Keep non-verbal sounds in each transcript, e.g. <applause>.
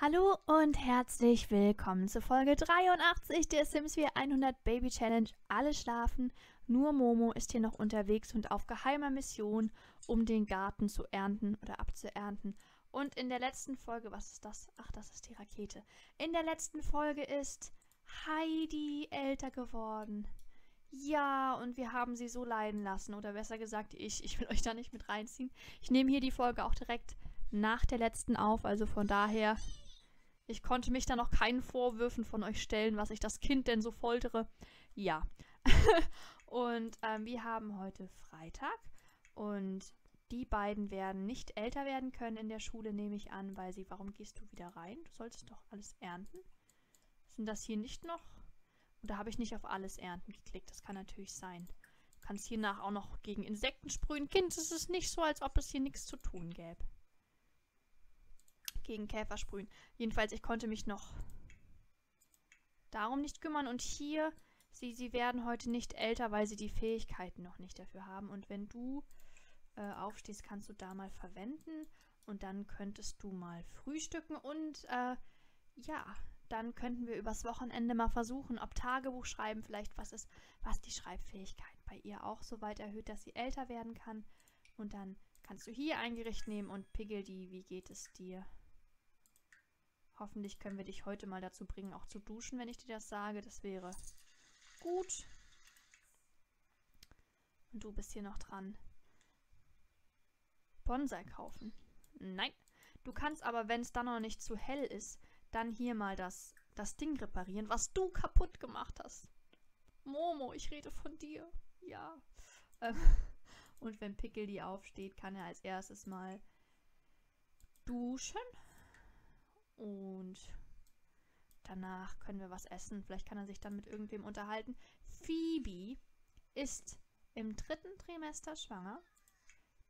Hallo und herzlich willkommen zu Folge 83 der Sims 4 100 Baby Challenge. Alle schlafen, nur Momo ist hier noch unterwegs und auf geheimer Mission, um den Garten zu ernten oder abzuernten. Und in der letzten Folge, was ist das? Ach, das ist die Rakete. In der letzten Folge ist Heidi älter geworden. Ja, und wir haben sie so leiden lassen. Oder besser gesagt, ich. Ich will euch da nicht mit reinziehen. Ich nehme hier die Folge auch direkt nach der letzten auf. Also von daher ich konnte mich da noch keinen Vorwürfen von euch stellen, was ich das Kind denn so foltere. Ja. <laughs> und ähm, wir haben heute Freitag und die beiden werden nicht älter werden können in der Schule, nehme ich an, weil sie, warum gehst du wieder rein? Du solltest doch alles ernten. Sind das hier nicht noch? Oder habe ich nicht auf alles ernten geklickt? Das kann natürlich sein. Du kannst hiernach auch noch gegen Insekten sprühen. Kind, es ist nicht so, als ob es hier nichts zu tun gäbe gegen Käfer sprühen. Jedenfalls, ich konnte mich noch darum nicht kümmern. Und hier, sie, sie werden heute nicht älter, weil sie die Fähigkeiten noch nicht dafür haben. Und wenn du äh, aufstehst, kannst du da mal verwenden. Und dann könntest du mal frühstücken. Und äh, ja, dann könnten wir übers Wochenende mal versuchen, ob Tagebuch schreiben vielleicht was ist, was die Schreibfähigkeit bei ihr auch so weit erhöht, dass sie älter werden kann. Und dann kannst du hier ein Gericht nehmen und Pigel die, wie geht es dir? Hoffentlich können wir dich heute mal dazu bringen, auch zu duschen, wenn ich dir das sage. Das wäre gut. Und du bist hier noch dran. Bonsai kaufen. Nein. Du kannst aber, wenn es dann noch nicht zu hell ist, dann hier mal das, das Ding reparieren, was du kaputt gemacht hast. Momo, ich rede von dir. Ja. Ähm, <laughs> und wenn Pickel aufsteht, kann er als erstes mal duschen. Und danach können wir was essen. Vielleicht kann er sich dann mit irgendwem unterhalten. Phoebe ist im dritten Trimester schwanger.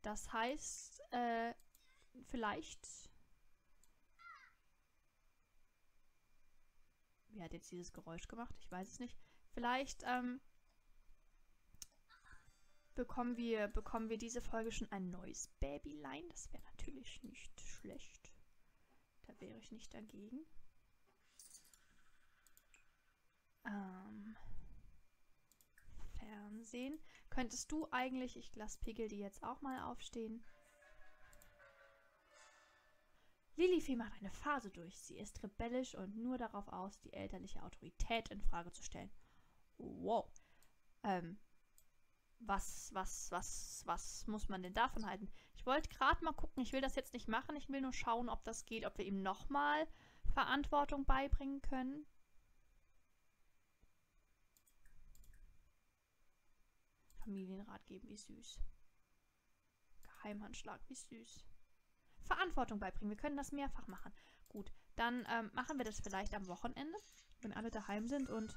Das heißt, äh, vielleicht. Wie hat jetzt dieses Geräusch gemacht? Ich weiß es nicht. Vielleicht ähm, bekommen, wir, bekommen wir diese Folge schon ein neues Babylein. Das wäre natürlich nicht schlecht. Da wäre ich nicht dagegen. Ähm, Fernsehen. Könntest du eigentlich, ich lasse Pigel die jetzt auch mal aufstehen. Lilifee macht eine Phase durch. Sie ist rebellisch und nur darauf aus, die elterliche Autorität in Frage zu stellen. Wow. Ähm, was, was, was, was muss man denn davon halten? Ich wollte gerade mal gucken, ich will das jetzt nicht machen, ich will nur schauen, ob das geht, ob wir ihm nochmal Verantwortung beibringen können. Familienrat geben, wie süß. Geheimhandschlag, wie süß. Verantwortung beibringen, wir können das mehrfach machen. Gut, dann ähm, machen wir das vielleicht am Wochenende, wenn alle daheim sind und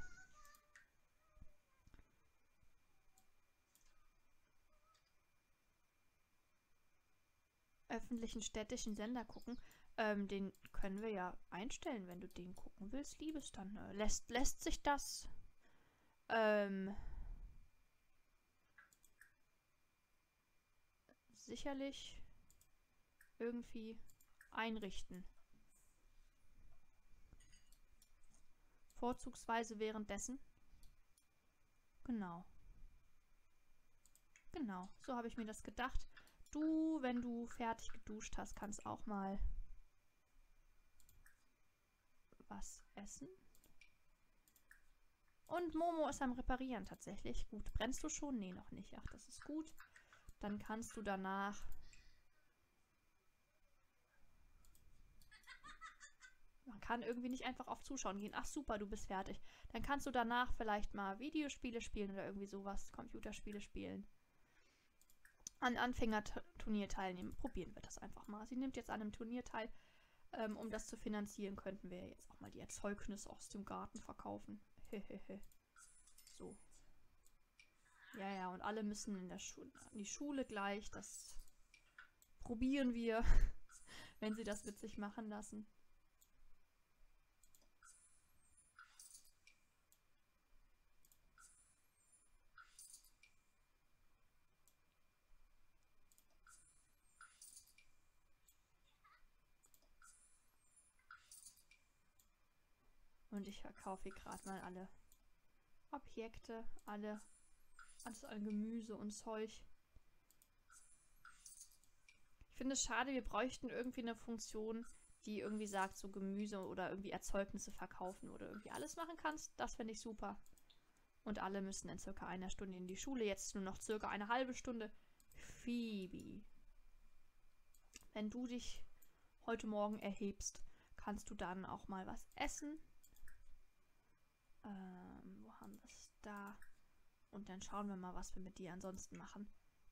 öffentlichen städtischen Sender gucken. Ähm, den können wir ja einstellen, wenn du den gucken willst, liebes dann. Äh, lässt, lässt sich das ähm, sicherlich irgendwie einrichten. Vorzugsweise währenddessen. Genau. Genau, so habe ich mir das gedacht. Du, wenn du fertig geduscht hast, kannst auch mal was essen. Und Momo ist am Reparieren tatsächlich. Gut, brennst du schon? Nee, noch nicht. Ach, das ist gut. Dann kannst du danach... Man kann irgendwie nicht einfach auf Zuschauen gehen. Ach super, du bist fertig. Dann kannst du danach vielleicht mal Videospiele spielen oder irgendwie sowas, Computerspiele spielen an Anfängerturnier teilnehmen. Probieren wir das einfach mal. Sie nimmt jetzt an einem Turnier teil. Ähm, um das zu finanzieren, könnten wir jetzt auch mal die Erzeugnisse aus dem Garten verkaufen. Hehehe. so. Ja, ja, und alle müssen in der Schule, in die Schule gleich. Das probieren wir, <laughs> wenn sie das witzig machen lassen. Und ich verkaufe hier gerade mal alle Objekte, alle, alles an Gemüse und Zeug. Ich finde es schade, wir bräuchten irgendwie eine Funktion, die irgendwie sagt, so Gemüse oder irgendwie Erzeugnisse verkaufen oder irgendwie alles machen kannst. Das finde ich super. Und alle müssen in circa einer Stunde in die Schule. Jetzt nur noch circa eine halbe Stunde. Phoebe. Wenn du dich heute Morgen erhebst, kannst du dann auch mal was essen. Ähm, wo haben wir es da? Und dann schauen wir mal, was wir mit dir ansonsten machen.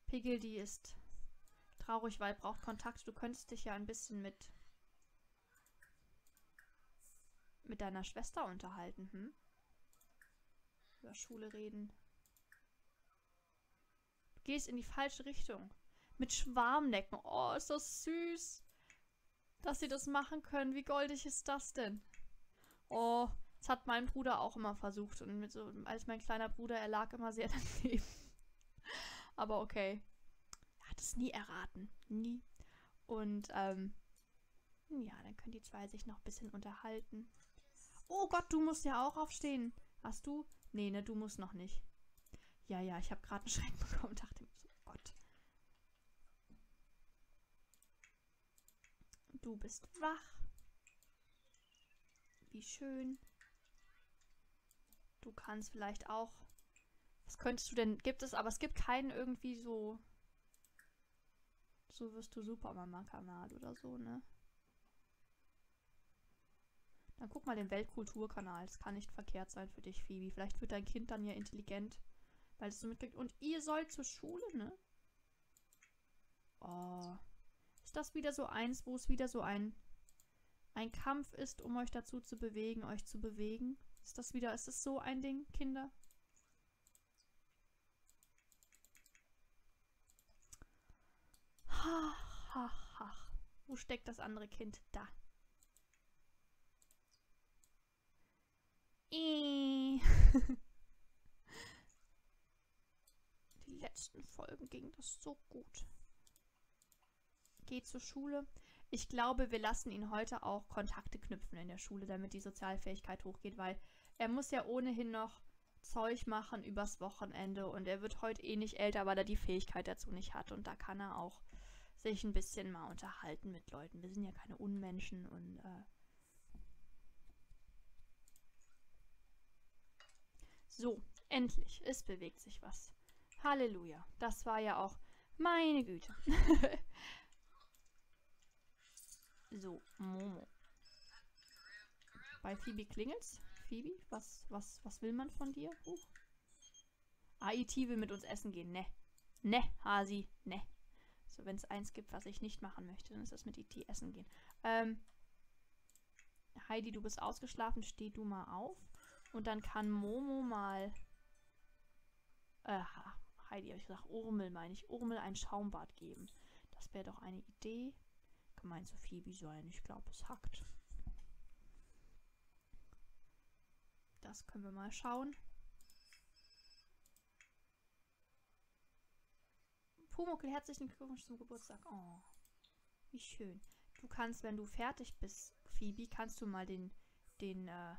Pigel, die ist traurig, weil braucht Kontakt. Du könntest dich ja ein bisschen mit mit deiner Schwester unterhalten, hm? Über Schule reden. Du gehst in die falsche Richtung. Mit Schwarmnecken. Oh, ist das süß. Dass sie das machen können. Wie goldig ist das denn? Oh, das hat mein Bruder auch immer versucht. Und mit so, als mein kleiner Bruder, er lag immer sehr <laughs> daneben. Aber okay. Er hat es nie erraten. Nie. Und, ähm, ja, dann können die zwei sich noch ein bisschen unterhalten. Oh Gott, du musst ja auch aufstehen. Hast du? Nee, ne, du musst noch nicht. Ja, ja, ich habe gerade einen Schreck <laughs> bekommen. Dachte mir so, Gott. Du bist wach. Wie schön. Du kannst vielleicht auch. Was könntest du denn? Gibt es, aber es gibt keinen irgendwie so. So wirst du Supermama-Kanal oder so, ne? Dann guck mal den Weltkulturkanal. Das kann nicht verkehrt sein für dich, Phoebe. Vielleicht wird dein Kind dann ja intelligent, weil es so mitkriegt. Und ihr sollt zur Schule, ne? Oh. Ist das wieder so eins, wo es wieder so ein, ein Kampf ist, um euch dazu zu bewegen, euch zu bewegen? Ist das wieder, ist das so ein Ding, Kinder? Ha, ha, ha. Wo steckt das andere Kind? Da. <laughs> Die letzten Folgen ging das so gut. Geht zur Schule. Ich glaube, wir lassen ihn heute auch Kontakte knüpfen in der Schule, damit die Sozialfähigkeit hochgeht, weil er muss ja ohnehin noch Zeug machen übers Wochenende und er wird heute eh nicht älter, weil er die Fähigkeit dazu nicht hat und da kann er auch sich ein bisschen mal unterhalten mit Leuten. Wir sind ja keine Unmenschen und äh, So, endlich, es bewegt sich was. Halleluja. Das war ja auch meine Güte. <laughs> so, Momo. Bei Phoebe klingelt's. Phoebe, was, was, was will man von dir? Uh. AIT will mit uns essen gehen. Ne. Ne, Hasi. Ne. So, wenn es eins gibt, was ich nicht machen möchte, dann ist das mit IT essen gehen. Ähm, Heidi, du bist ausgeschlafen. Steh du mal auf. Und dann kann Momo mal. Äh, Heidi, habe ich gesagt, Urmel meine ich. Urmel ein Schaumbad geben. Das wäre doch eine Idee. Gemeint so Phoebe sein. Ich glaube, es hackt. Das können wir mal schauen. Pumuckl, herzlichen Glückwunsch zum Geburtstag. Oh, wie schön. Du kannst, wenn du fertig bist, Phoebe, kannst du mal den, den, äh,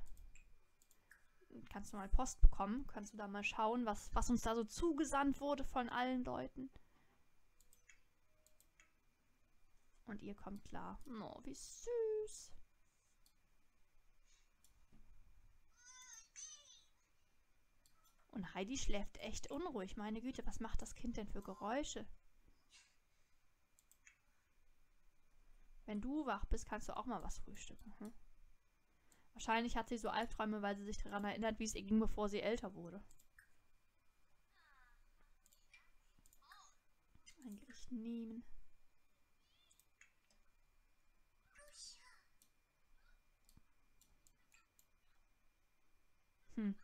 kannst du mal Post bekommen. Kannst du da mal schauen, was, was uns da so zugesandt wurde von allen Leuten. Und ihr kommt klar. Oh, wie süß. Und Heidi schläft echt unruhig. Meine Güte, was macht das Kind denn für Geräusche? Wenn du wach bist, kannst du auch mal was frühstücken. Hm? Wahrscheinlich hat sie so Albträume, weil sie sich daran erinnert, wie es ihr ging, bevor sie älter wurde. Ein Gericht nehmen. Hm.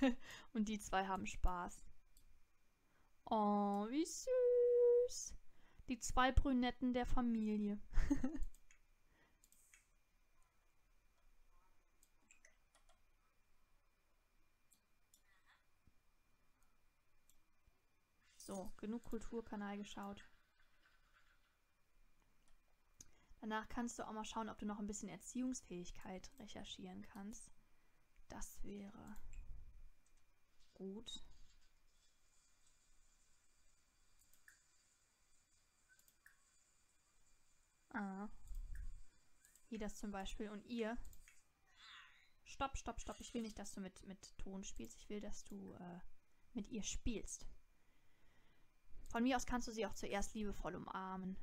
<laughs> Und die zwei haben Spaß. Oh, wie süß. Die zwei Brünetten der Familie. <laughs> So, genug Kulturkanal geschaut. Danach kannst du auch mal schauen, ob du noch ein bisschen Erziehungsfähigkeit recherchieren kannst. Das wäre gut. Ah. Hier das zum Beispiel. Und ihr. Stopp, stopp, stopp. Ich will nicht, dass du mit, mit Ton spielst. Ich will, dass du äh, mit ihr spielst. Von mir aus kannst du sie auch zuerst liebevoll umarmen.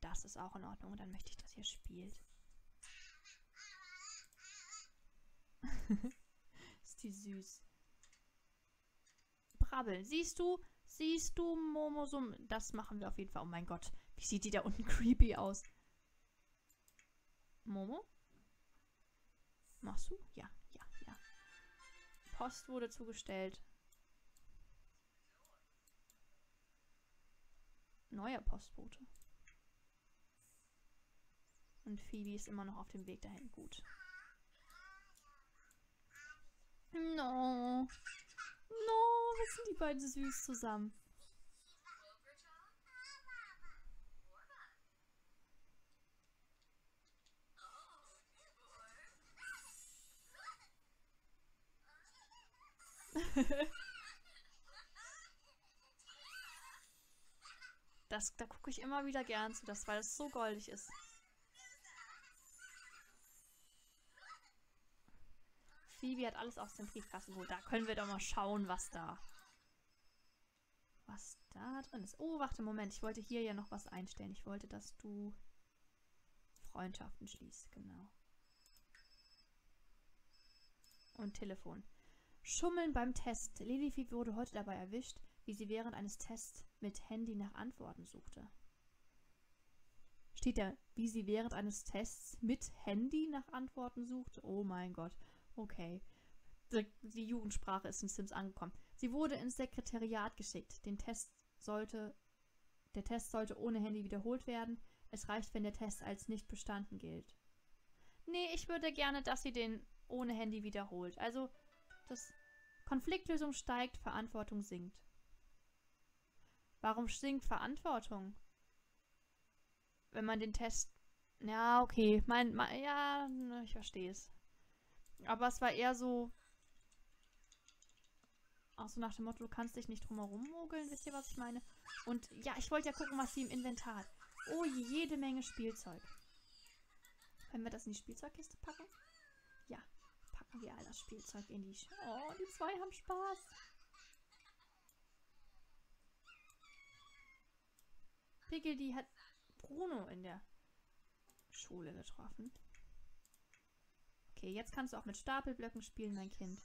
Das ist auch in Ordnung. Dann möchte ich, dass ihr spielt. <laughs> ist die süß. Brabbeln. Siehst du? Siehst du, Momosum? Das machen wir auf jeden Fall. Oh mein Gott. Wie sieht die da unten <laughs> creepy aus? Momo? Machst du? Ja, ja, ja. Post wurde zugestellt. Neuer Postbote. Und Phoebe ist immer noch auf dem Weg dahin. Gut. No. No, was sind die beiden süß zusammen? <laughs> das, da gucke ich immer wieder gern zu, das, weil es so goldig ist. Phoebe hat alles aus dem Briefkasten geholt. Da können wir doch mal schauen, was da... Was da drin ist. Oh, warte, Moment. Ich wollte hier ja noch was einstellen. Ich wollte, dass du Freundschaften schließt. Genau. Und Telefon. Schummeln beim Test. Lilify wurde heute dabei erwischt, wie sie während eines Tests mit Handy nach Antworten suchte. Steht da, wie sie während eines Tests mit Handy nach Antworten sucht? Oh mein Gott. Okay. Die Jugendsprache ist in Sims angekommen. Sie wurde ins Sekretariat geschickt. Den Test sollte, der Test sollte ohne Handy wiederholt werden. Es reicht, wenn der Test als nicht bestanden gilt. Nee, ich würde gerne, dass sie den ohne Handy wiederholt. Also, das Konfliktlösung steigt, Verantwortung sinkt. Warum sinkt Verantwortung? Wenn man den Test... Ja, okay. Mein, mein, ja, ich verstehe es. Aber es war eher so. Auch so nach dem Motto, du kannst dich nicht drumherum mogeln, wisst ihr, was ich meine? Und ja, ich wollte ja gucken, was sie im Inventar hat. Oh, jede Menge Spielzeug. Können wir das in die Spielzeugkiste packen? Ja, packen wir all das Spielzeug in die... Sch oh, die zwei haben Spaß. Piggledy hat Bruno in der Schule getroffen. Okay, jetzt kannst du auch mit Stapelblöcken spielen, mein Kind.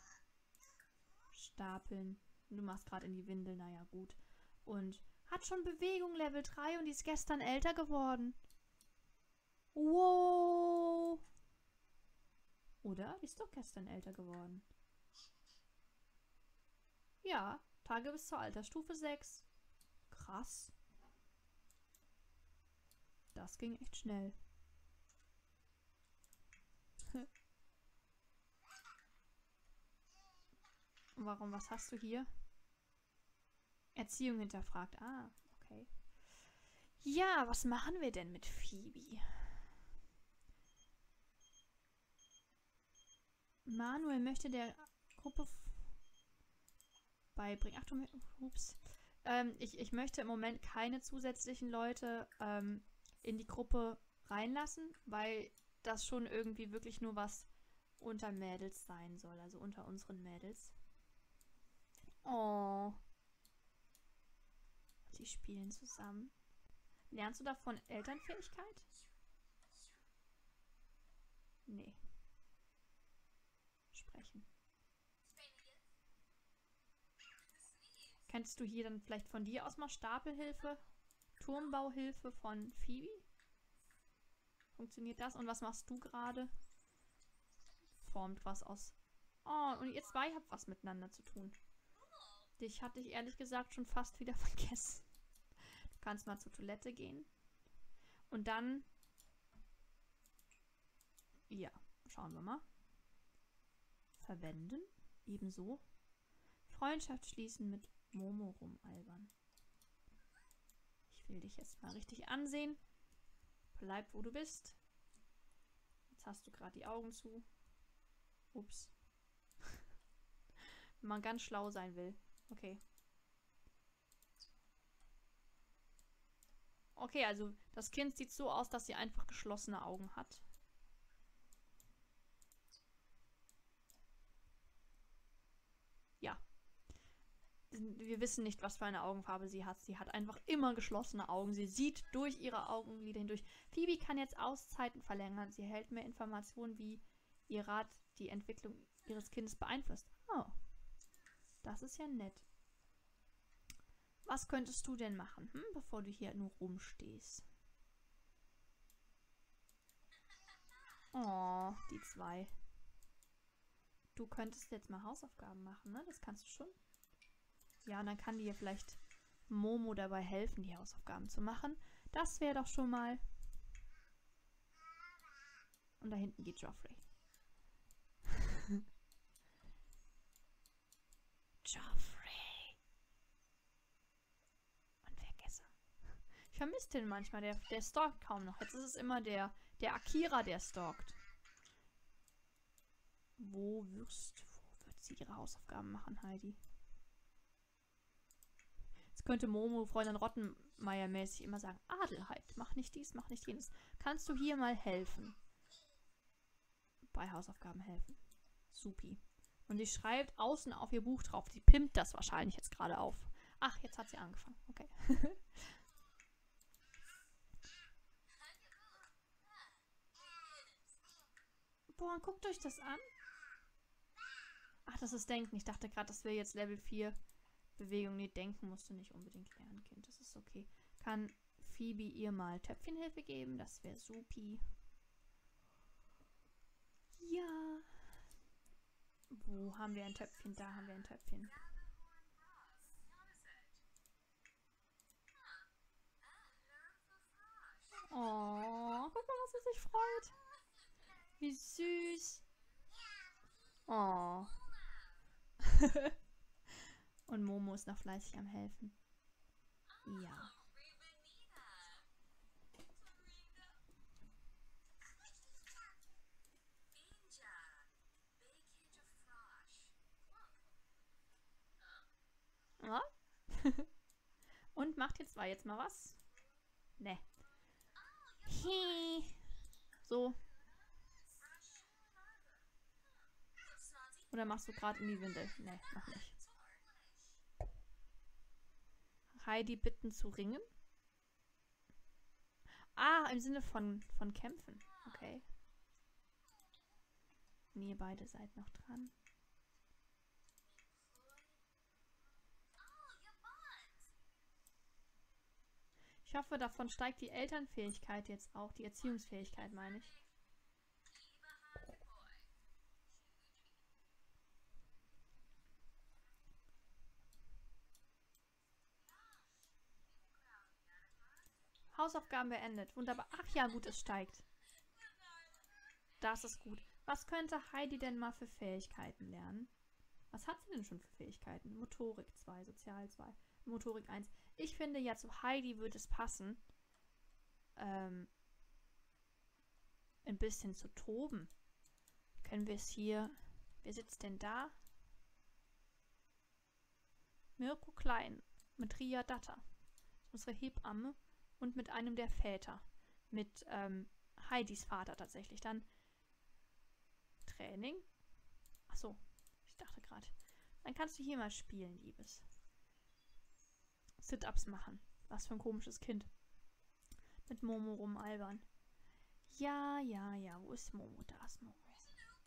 Stapeln. Du machst gerade in die Windel, naja, gut. Und hat schon Bewegung Level 3 und die ist gestern älter geworden. Wow. Oder? Die ist doch gestern älter geworden. Ja, Tage bis zur Altersstufe 6. Krass. Das ging echt schnell. Warum, was hast du hier? Erziehung hinterfragt. Ah, okay. Ja, was machen wir denn mit Phoebe? Manuel möchte der Gruppe beibringen. Achtung, ups. Ähm, ich, ich möchte im Moment keine zusätzlichen Leute ähm, in die Gruppe reinlassen, weil das schon irgendwie wirklich nur was unter Mädels sein soll, also unter unseren Mädels. Oh. Sie spielen zusammen. Lernst du davon Elternfähigkeit? Nee. Sprechen. Kennst du hier dann vielleicht von dir aus mal Stapelhilfe? Turmbauhilfe von Phoebe? Funktioniert das? Und was machst du gerade? Formt was aus. Oh, und ihr zwei habt was miteinander zu tun. Dich hatte ich ehrlich gesagt schon fast wieder <laughs> vergessen. Du kannst mal zur Toilette gehen. Und dann... Ja, schauen wir mal. Verwenden. Ebenso. Freundschaft schließen mit Momo rumalbern. Ich will dich jetzt mal richtig ansehen. Bleib, wo du bist. Jetzt hast du gerade die Augen zu. Ups. <laughs> Wenn man ganz schlau sein will. Okay. Okay, also das Kind sieht so aus, dass sie einfach geschlossene Augen hat. Ja. Wir wissen nicht, was für eine Augenfarbe sie hat. Sie hat einfach immer geschlossene Augen. Sie sieht durch ihre Augenlider hindurch. Phoebe kann jetzt Auszeiten verlängern. Sie erhält mehr Informationen, wie ihr Rat die Entwicklung ihres Kindes beeinflusst. Oh. Das ist ja nett. Was könntest du denn machen, hm, bevor du hier nur rumstehst? Oh, die zwei. Du könntest jetzt mal Hausaufgaben machen, ne? Das kannst du schon. Ja, und dann kann dir vielleicht Momo dabei helfen, die Hausaufgaben zu machen. Das wäre doch schon mal. Und da hinten geht Joffrey. Und weg ist er. Ich vermisse den manchmal. Der, der stalkt kaum noch. Jetzt ist es immer der, der Akira, der stalkt. Wo wirst, wo wird sie ihre Hausaufgaben machen, Heidi? Jetzt könnte Momo Freundin Rottenmeier mäßig immer sagen, Adelheid, mach nicht dies, mach nicht jenes. Kannst du hier mal helfen? Bei Hausaufgaben helfen. Supi. Und sie schreibt außen auf ihr Buch drauf. Sie pimmt das wahrscheinlich jetzt gerade auf. Ach, jetzt hat sie angefangen. Okay. <laughs> Boah, guckt euch das an. Ach, das ist Denken. Ich dachte gerade, das wäre jetzt Level 4 Bewegung. Nee, Denken musst du nicht unbedingt lernen, Kind. Das ist okay. Kann Phoebe ihr mal Töpfchenhilfe geben? Das wäre supi. Ja. Wo haben wir ein Töpfchen? Da haben wir ein Töpfchen. Oh, guck mal, was sie sich freut. Wie süß. Oh. <laughs> Und Momo ist noch fleißig am Helfen. Ja. Ja. <laughs> Und macht jetzt war jetzt mal was? Ne. So. Oder machst du gerade in die Windel? Ne, noch nicht. Heidi bitten zu ringen? Ah, im Sinne von, von kämpfen. Okay. Ihr beide seid noch dran. Ich hoffe, davon steigt die Elternfähigkeit jetzt auch, die Erziehungsfähigkeit meine ich. Hausaufgaben beendet. Wunderbar. Ach ja, gut, es steigt. Das ist gut. Was könnte Heidi denn mal für Fähigkeiten lernen? Was hat sie denn schon für Fähigkeiten? Motorik 2, Sozial 2, Motorik 1. Ich finde ja zu Heidi würde es passen, ähm, ein bisschen zu toben. Können wir es hier. Wer sitzt denn da? Mirko Klein mit Ria Datter. Unsere Hebamme und mit einem der Väter. Mit ähm, Heidis Vater tatsächlich. Dann Training. Achso, ich dachte gerade. Dann kannst du hier mal spielen, Liebes. Sit-Ups machen. Was für ein komisches Kind. Mit Momo rumalbern. Ja, ja, ja. Wo ist Momo? Da ist Momo.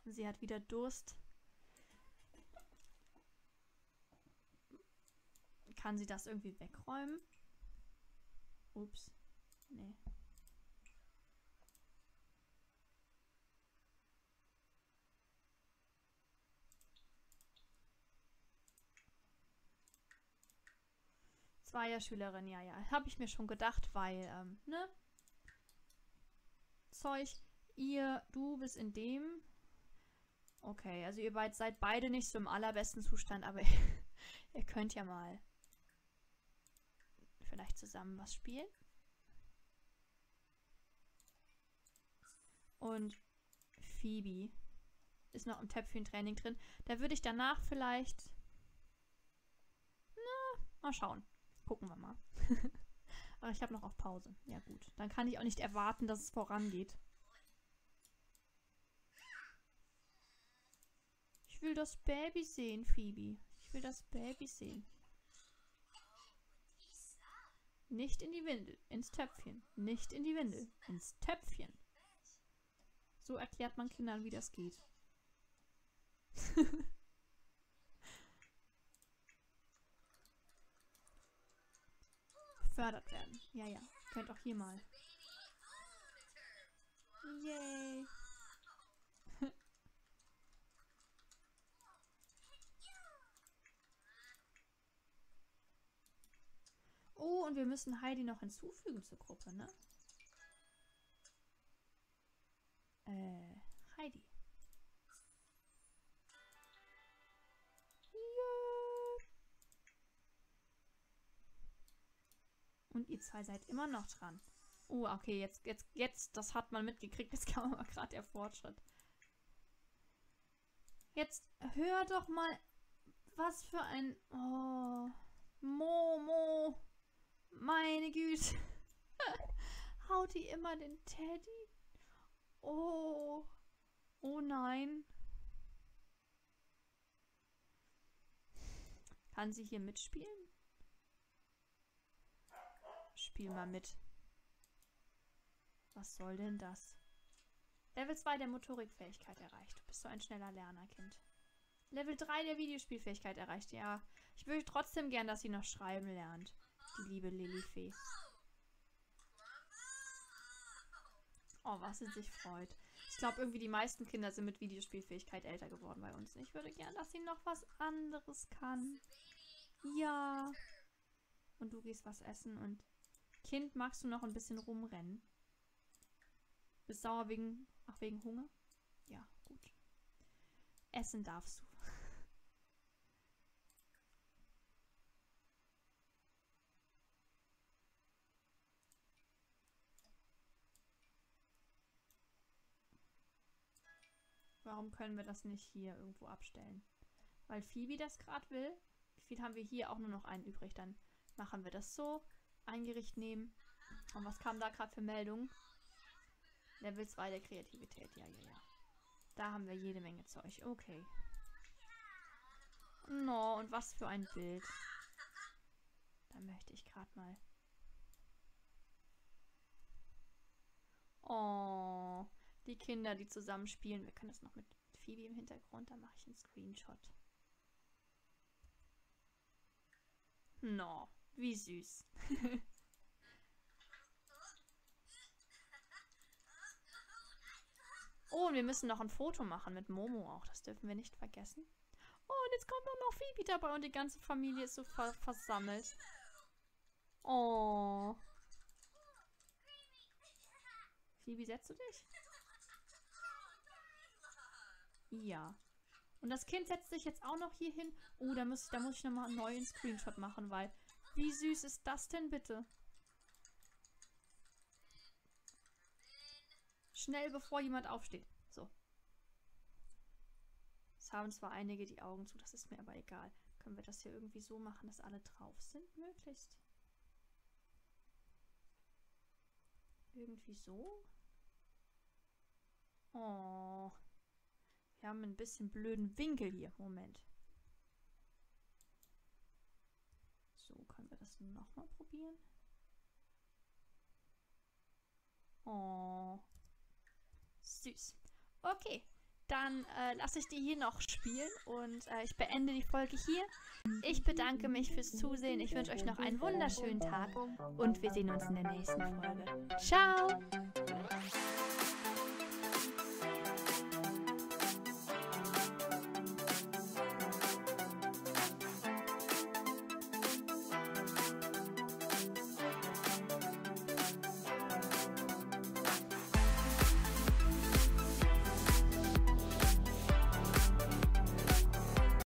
Sie hat wieder Durst. Kann sie das irgendwie wegräumen? Ups. Nee. Zweierschülerin, ja, ja. Habe ich mir schon gedacht, weil, ähm, ne? Zeug, ihr, du bist in dem. Okay, also ihr beid, seid beide nicht so im allerbesten Zustand, aber <laughs> ihr könnt ja mal vielleicht zusammen was spielen. Und Phoebe ist noch im Töpfchen-Training drin. Da würde ich danach vielleicht. Na, mal schauen. Gucken wir mal. <laughs> Aber ich habe noch auf Pause. Ja, gut. Dann kann ich auch nicht erwarten, dass es vorangeht. Ich will das Baby sehen, Phoebe. Ich will das Baby sehen. Nicht in die Windel, ins Töpfchen. Nicht in die Windel, ins Töpfchen. So erklärt man Kindern, wie das geht. <laughs> Fördert werden. Ja, ja. Könnt auch hier mal. Yay. Oh, und wir müssen Heidi noch hinzufügen zur Gruppe, ne? Äh, Heidi. Und ihr zwei seid immer noch dran. Oh, okay, jetzt, jetzt, jetzt, das hat man mitgekriegt. <laughs> Jetzt kam aber gerade der Fortschritt. Jetzt hör doch mal, was für ein... Oh, Momo. Meine Güte. <laughs> Haut die immer den Teddy? Oh. Oh nein. Kann sie hier mitspielen? Spiel mal mit. Was soll denn das? Level 2 der Motorikfähigkeit erreicht. Du bist so ein schneller Lerner, Kind. Level 3 der Videospielfähigkeit erreicht. Ja, ich würde trotzdem gern, dass sie noch schreiben lernt. Die liebe Lilifee. Oh, was sie sich freut. Ich glaube, irgendwie die meisten Kinder sind mit Videospielfähigkeit älter geworden bei uns. Ich würde gern, dass sie noch was anderes kann. Ja. Und du gehst was essen und Kind, magst du noch ein bisschen rumrennen? Bist sauer wegen, ach, wegen Hunger? Ja, gut. Essen darfst du. Warum können wir das nicht hier irgendwo abstellen? Weil Phoebe das gerade will. Wie viel haben wir hier? Auch nur noch einen übrig. Dann machen wir das so ein Gericht nehmen. Und was kam da gerade für Meldungen? Level 2 der Kreativität. Ja, ja, ja. Da haben wir jede Menge Zeug. Okay. No, und was für ein Bild. Da möchte ich gerade mal. Oh, die Kinder, die zusammen spielen. Wir können das noch mit Phoebe im Hintergrund. Da mache ich einen Screenshot. No. Wie süß. <laughs> oh, und wir müssen noch ein Foto machen mit Momo auch. Das dürfen wir nicht vergessen. Oh, und jetzt kommt noch Phoebe dabei und die ganze Familie ist so ver versammelt. Oh. Phoebe, setzt du dich? Ja. Und das Kind setzt sich jetzt auch noch hier hin. Oh, da muss, da muss ich nochmal einen neuen Screenshot machen, weil wie süß ist das denn bitte? Schnell, bevor jemand aufsteht. So. Es haben zwar einige die Augen zu, das ist mir aber egal. Können wir das hier irgendwie so machen, dass alle drauf sind, möglichst? Irgendwie so? Oh. Wir haben ein bisschen blöden Winkel hier. Moment. So, können wir das nochmal probieren? Oh. Süß. Okay, dann äh, lasse ich die hier noch spielen und äh, ich beende die Folge hier. Ich bedanke mich fürs Zusehen. Ich wünsche euch noch einen wunderschönen Tag und wir sehen uns in der nächsten Folge. Ciao!